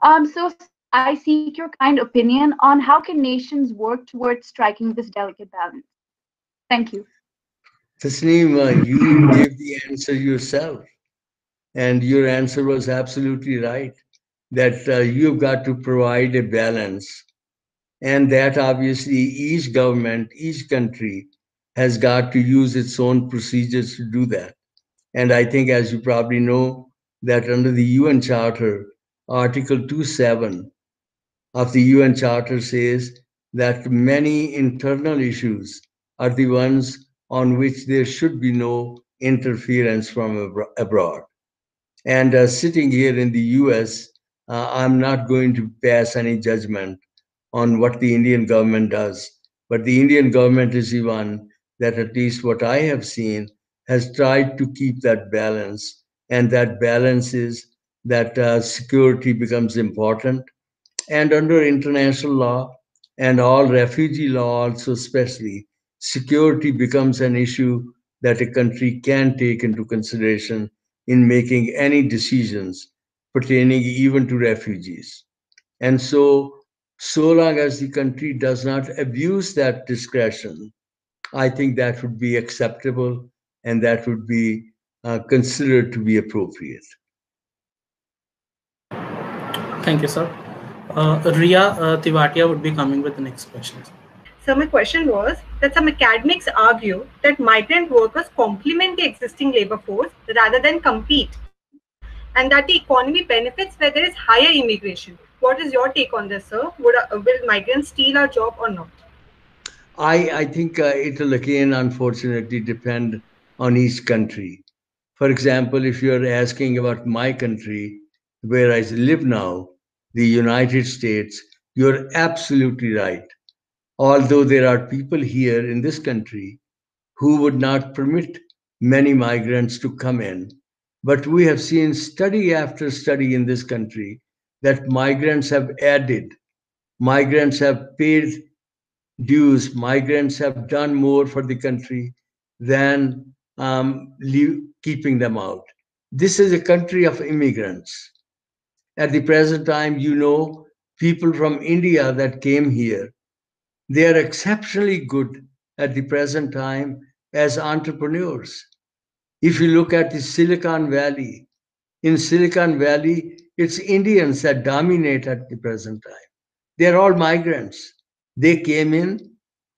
Um, so I seek your kind opinion on how can nations work towards striking this delicate balance. Thank you. Tasneem, uh, you gave the answer yourself. And your answer was absolutely right that uh, you've got to provide a balance. And that obviously each government, each country has got to use its own procedures to do that. And I think, as you probably know, that under the UN Charter, Article 2.7 of the UN Charter says that many internal issues are the ones on which there should be no interference from abro- abroad. And uh, sitting here in the US, uh, I'm not going to pass any judgment on what the Indian government does. But the Indian government is the one that, at least what I have seen, has tried to keep that balance. And that balance is that uh, security becomes important. And under international law and all refugee law, also, especially, security becomes an issue that a country can take into consideration in making any decisions pertaining even to refugees. And so, so long as the country does not abuse that discretion, I think that would be acceptable and that would be uh, considered to be appropriate. Thank you, sir. Uh, Ria uh, Tivatia would be coming with the next question. So my question was that some academics argue that migrant workers complement the existing labor force rather than compete, and that the economy benefits where there is higher immigration. What is your take on this, sir? Would uh, will migrants steal our job or not? I, I think uh, it'll again, unfortunately, depend on each country. For example, if you're asking about my country, where I live now, the United States, you're absolutely right. Although there are people here in this country who would not permit many migrants to come in, but we have seen study after study in this country that migrants have added, migrants have paid dues, migrants have done more for the country than um, leave, keeping them out. This is a country of immigrants. At the present time, you know, people from India that came here, they are exceptionally good at the present time as entrepreneurs. If you look at the Silicon Valley, in Silicon Valley, it's Indians that dominate at the present time. They're all migrants. They came in,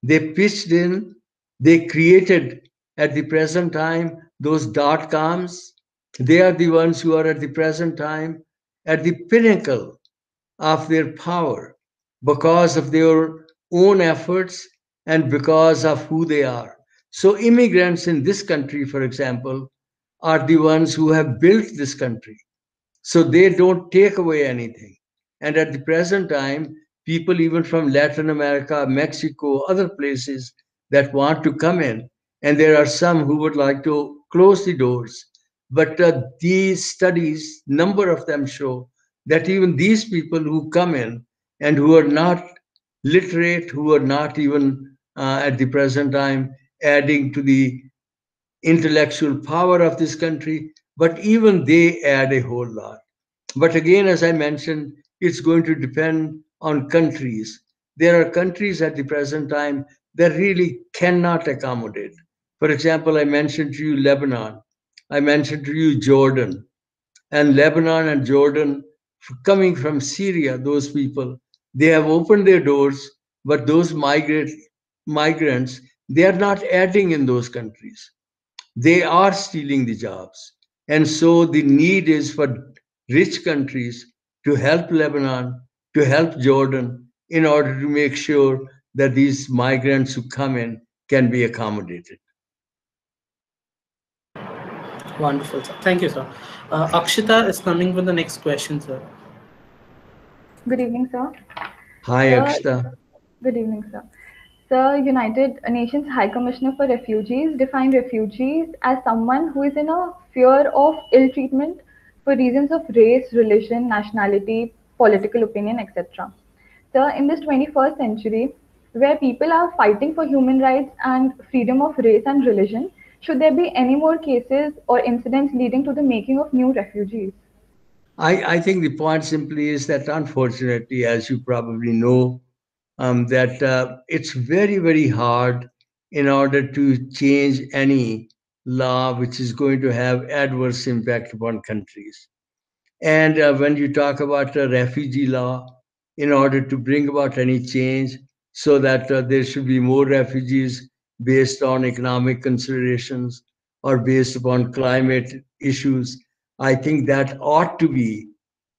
they pitched in, they created at the present time those dot coms. They are the ones who are at the present time at the pinnacle of their power because of their own efforts and because of who they are. So, immigrants in this country, for example, are the ones who have built this country. So, they don't take away anything. And at the present time, people even from Latin America, Mexico, other places that want to come in, and there are some who would like to close the doors. But uh, these studies, number of them show that even these people who come in and who are not literate, who are not even uh, at the present time adding to the intellectual power of this country, but even they add a whole lot. But again, as I mentioned, it's going to depend on countries. There are countries at the present time that really cannot accommodate. For example, I mentioned to you Lebanon, I mentioned to you Jordan, and Lebanon and Jordan coming from Syria, those people, they have opened their doors, but those migrate, migrants, they are not adding in those countries. They are stealing the jobs. And so the need is for rich countries to help Lebanon, to help Jordan, in order to make sure that these migrants who come in can be accommodated. Wonderful, sir. Thank you, sir. Uh, Akshita is coming with the next question, sir. Good evening, sir. Hi, Sir, Akshita. Good evening, sir. Sir, United Nations High Commissioner for Refugees defined refugees as someone who is in a fear of ill treatment for reasons of race, religion, nationality, political opinion, etc. Sir, in this 21st century, where people are fighting for human rights and freedom of race and religion, should there be any more cases or incidents leading to the making of new refugees? I, I think the point simply is that unfortunately, as you probably know, um, that uh, it's very, very hard in order to change any law which is going to have adverse impact upon countries. And uh, when you talk about a refugee law, in order to bring about any change so that uh, there should be more refugees based on economic considerations or based upon climate issues, I think that ought to be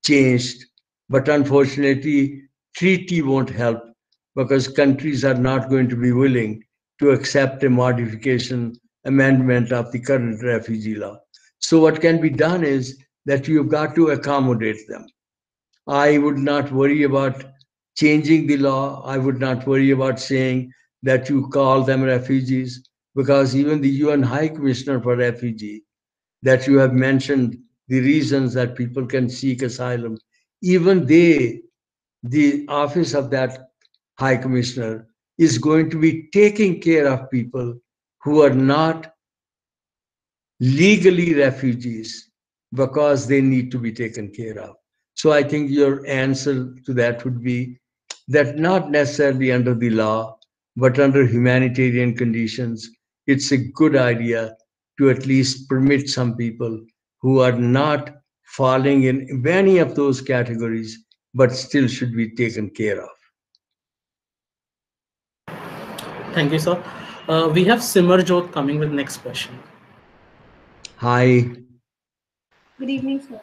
changed. But unfortunately, treaty won't help because countries are not going to be willing to accept a modification amendment of the current refugee law. So what can be done is that you've got to accommodate them. I would not worry about changing the law. I would not worry about saying that you call them refugees because even the UN High Commissioner for Refugee, that you have mentioned the reasons that people can seek asylum, even they, the office of that High Commissioner, is going to be taking care of people who are not legally refugees because they need to be taken care of. So I think your answer to that would be that not necessarily under the law, but under humanitarian conditions, it's a good idea to at least permit some people who are not falling in many of those categories, but still should be taken care of. Thank you, sir. Uh, we have Simarjot coming with next question. Hi. Good evening, sir.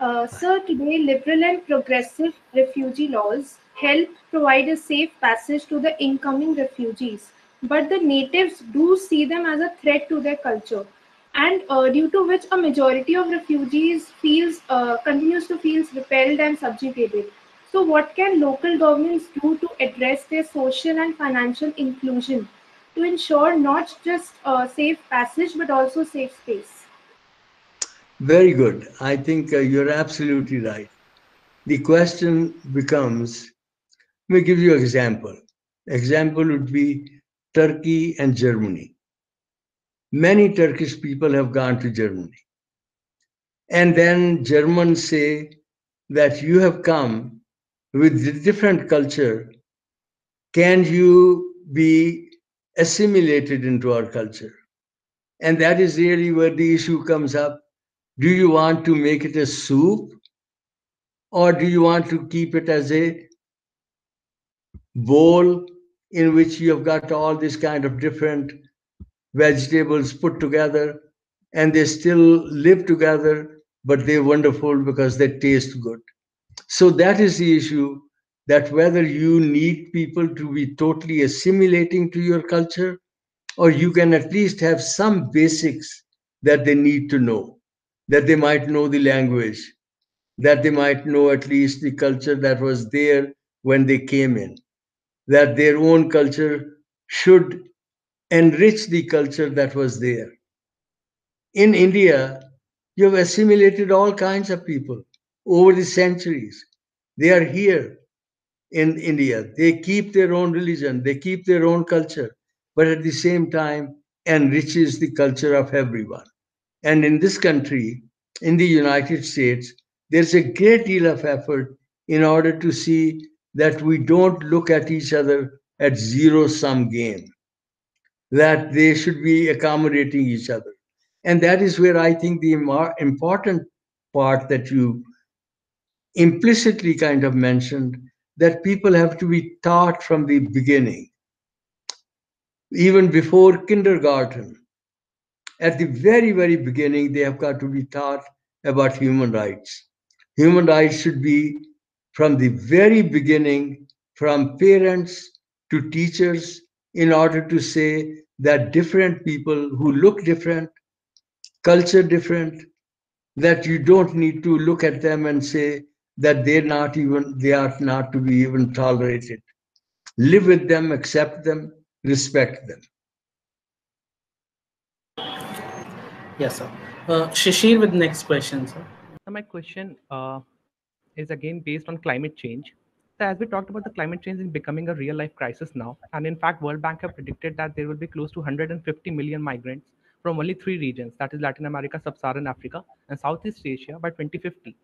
Uh, sir, today liberal and progressive refugee laws help provide a safe passage to the incoming refugees, but the natives do see them as a threat to their culture, and uh, due to which a majority of refugees feels uh, continues to feel repelled and subjugated. So, what can local governments do to address their social and financial inclusion to ensure not just uh, safe passage but also safe space? Very good. I think uh, you're absolutely right. The question becomes, let me give you an example. Example would be Turkey and Germany. Many Turkish people have gone to Germany. And then Germans say that you have come with different culture. Can you be assimilated into our culture? And that is really where the issue comes up do you want to make it a soup or do you want to keep it as a bowl in which you have got all these kind of different vegetables put together and they still live together but they're wonderful because they taste good. So that is the issue that whether you need people to be totally assimilating to your culture or you can at least have some basics that they need to know that they might know the language, that they might know at least the culture that was there when they came in, that their own culture should enrich the culture that was there. In India, you have assimilated all kinds of people over the centuries. They are here in India. They keep their own religion, they keep their own culture, but at the same time enriches the culture of everyone. And in this country, in the United States, there's a great deal of effort in order to see that we don't look at each other at zero sum game, that they should be accommodating each other. And that is where I think the important part that you implicitly kind of mentioned that people have to be taught from the beginning, even before kindergarten. At the very, very beginning, they have got to be taught about human rights. Human rights should be from the very beginning, from parents to teachers, in order to say that different people who look different, culture different, that you don't need to look at them and say that they're not even, they are not to be even tolerated. Live with them, accept them, respect them. Yes, sir. Uh, Shishir with next question, sir. So my question uh, is again based on climate change. So as we talked about the climate change is becoming a real life crisis now, and in fact, World Bank have predicted that there will be close to 150 million migrants from only three regions, that is Latin America, Sub-Saharan Africa, and Southeast Asia by 2050.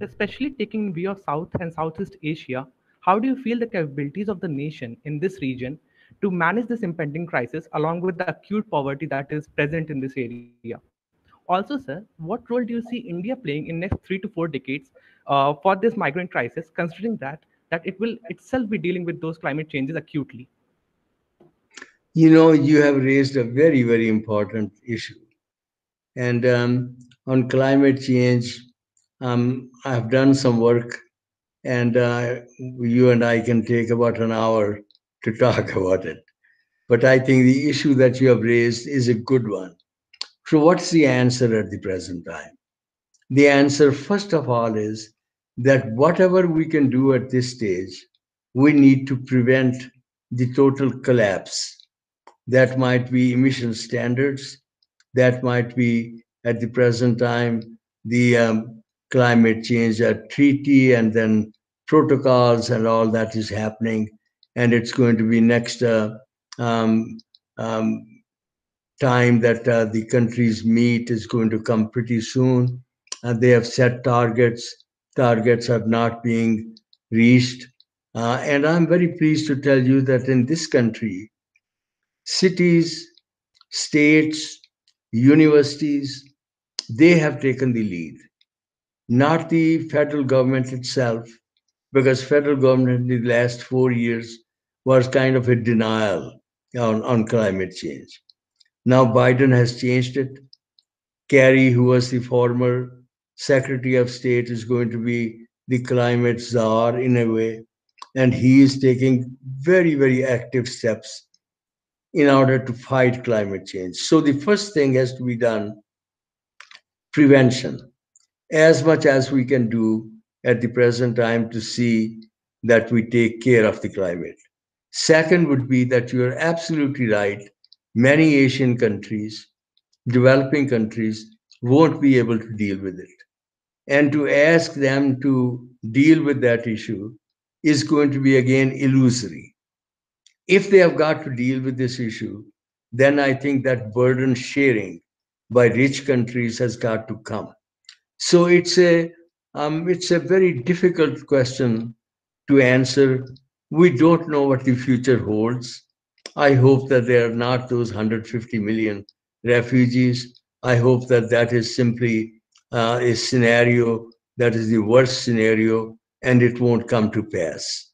Especially taking view of South and Southeast Asia, how do you feel the capabilities of the nation in this region to manage this impending crisis along with the acute poverty that is present in this area? Also, sir, what role do you see India playing in next three to four decades uh, for this migrant crisis, considering that that it will itself be dealing with those climate changes acutely? You know, you have raised a very, very important issue. And um, on climate change, um, I've done some work, and uh, you and I can take about an hour to talk *laughs* about it. But I think the issue that you have raised is a good one. So, what's the answer at the present time? The answer, first of all, is that whatever we can do at this stage, we need to prevent the total collapse. That might be emission standards, that might be at the present time the um, climate change uh, treaty and then protocols and all that is happening. And it's going to be next uh, um, um, time that uh, the countries meet is going to come pretty soon. And they have set targets. Targets are not being reached. Uh, and I'm very pleased to tell you that in this country, cities, states, universities, they have taken the lead, not the federal government itself, because federal government in the last four years was kind of a denial on, on climate change. Now Biden has changed it. Kerry, who was the former Secretary of State, is going to be the climate czar in a way. And he is taking very, very active steps in order to fight climate change. So the first thing has to be done prevention, as much as we can do at the present time to see that we take care of the climate. Second would be that you are absolutely right many Asian countries, developing countries, won't be able to deal with it. And to ask them to deal with that issue is going to be again illusory. If they have got to deal with this issue, then I think that burden sharing by rich countries has got to come. So it's a um, it's a very difficult question to answer. We don't know what the future holds. I hope that there are not those 150 million refugees. I hope that that is simply uh, a scenario that is the worst scenario and it won't come to pass.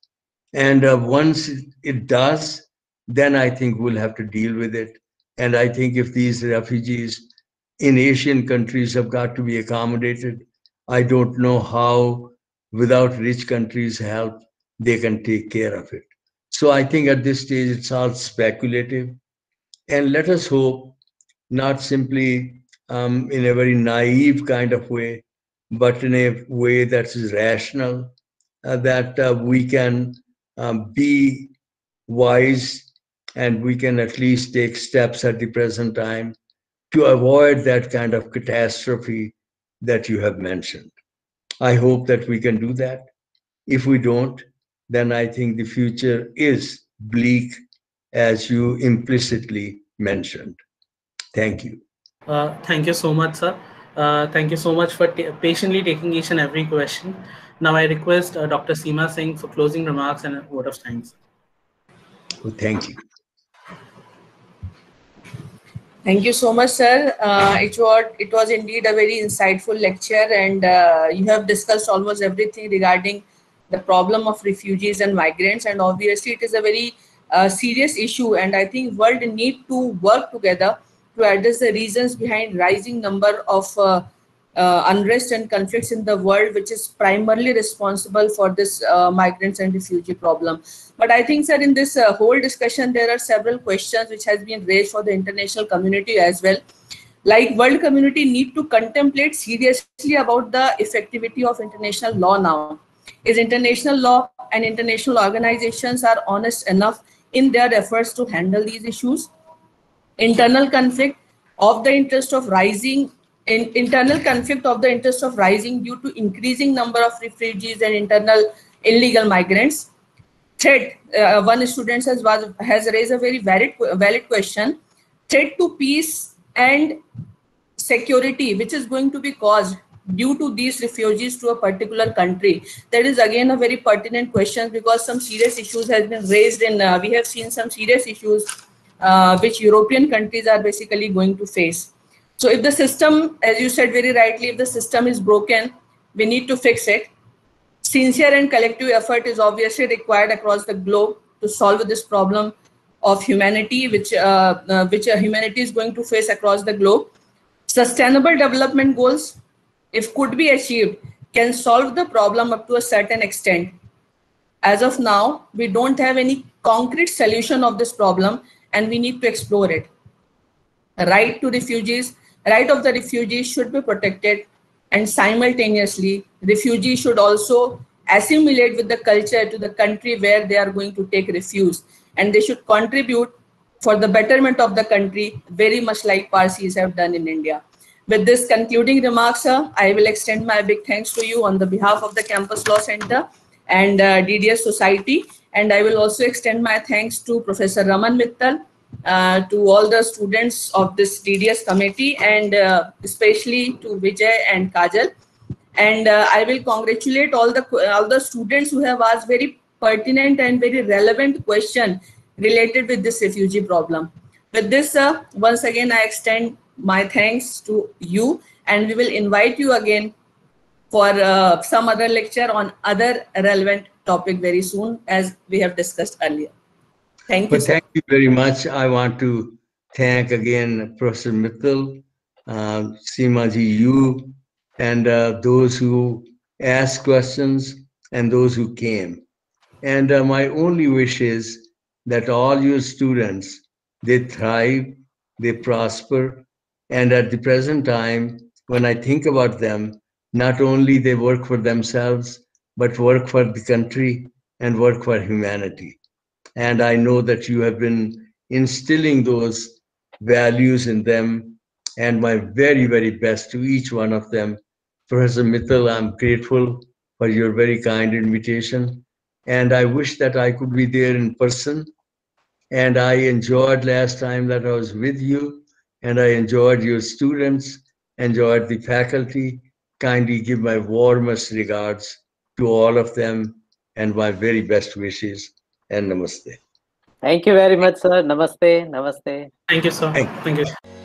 And uh, once it, it does, then I think we'll have to deal with it. And I think if these refugees in Asian countries have got to be accommodated, I don't know how, without rich countries' help, they can take care of it. So I think at this stage it's all speculative. And let us hope, not simply um, in a very naive kind of way, but in a way that is rational, uh, that uh, we can um, be wise and we can at least take steps at the present time to avoid that kind of catastrophe that you have mentioned. I hope that we can do that. If we don't, then I think the future is bleak, as you implicitly mentioned. Thank you. Uh, thank you so much, sir. Uh, thank you so much for patiently taking each and every question. Now I request uh, Dr. Seema Singh for closing remarks and a word of thanks. Well, thank you. Thank you so much, sir. Uh, it was it was indeed a very insightful lecture, and uh, you have discussed almost everything regarding the problem of refugees and migrants. And obviously, it is a very uh, serious issue, and I think world need to work together to address the reasons behind rising number of uh, uh, unrest and conflicts in the world, which is primarily responsible for this uh, migrants and refugee problem. But I think, sir, in this uh, whole discussion, there are several questions which has been raised for the international community as well. Like world community need to contemplate seriously about the effectivity of international law now. Is international law and international organizations are honest enough in their efforts to handle these issues? Internal conflict of the interest of rising in internal conflict of the interest of rising due to increasing number of refugees and internal illegal migrants. Threat, uh, one student has, has raised a very valid, valid question. Threat to peace and security, which is going to be caused due to these refugees to a particular country. That is again a very pertinent question because some serious issues has been raised and uh, we have seen some serious issues uh, which European countries are basically going to face. So if the system, as you said very rightly, if the system is broken, we need to fix it. Sincere and collective effort is obviously required across the globe to solve this problem of humanity, which uh, uh, which humanity is going to face across the globe. Sustainable development goals, if could be achieved, can solve the problem up to a certain extent. As of now, we don't have any concrete solution of this problem, and we need to explore it. Right to refugees right of the refugees should be protected and simultaneously refugees should also assimilate with the culture to the country where they are going to take refuge and they should contribute for the betterment of the country very much like Parsis have done in India. With this concluding remarks, sir, I will extend my big thanks to you on the behalf of the Campus Law Center and uh, DDS Society. And I will also extend my thanks to Professor Raman Mittal, uh, to all the students of this DDS committee and uh, especially to Vijay and Kajal. And uh, I will congratulate all the all the students who have asked very pertinent and very relevant question related with this refugee problem. With this, once again, I extend my thanks to you and we will invite you again for uh, some other lecture on other relevant topic very soon as we have discussed earlier. Thank you. Thank you very much. I want to thank again Professor Mittal, uh, Seemaji, you, and uh, those who asked questions and those who came. And uh, my only wish is that all your students, they thrive, they prosper, and at the present time, when I think about them, not only they work for themselves, but work for the country and work for humanity. And I know that you have been instilling those values in them. And my very, very best to each one of them. Professor Mittal, I'm grateful for your very kind invitation. And I wish that I could be there in person. And I enjoyed last time that I was with you. And I enjoyed your students, enjoyed the faculty. Kindly give my warmest regards to all of them and my very best wishes and namaste. Thank you very much, sir. Namaste. Namaste. Thank you, sir. Thank, Thank you.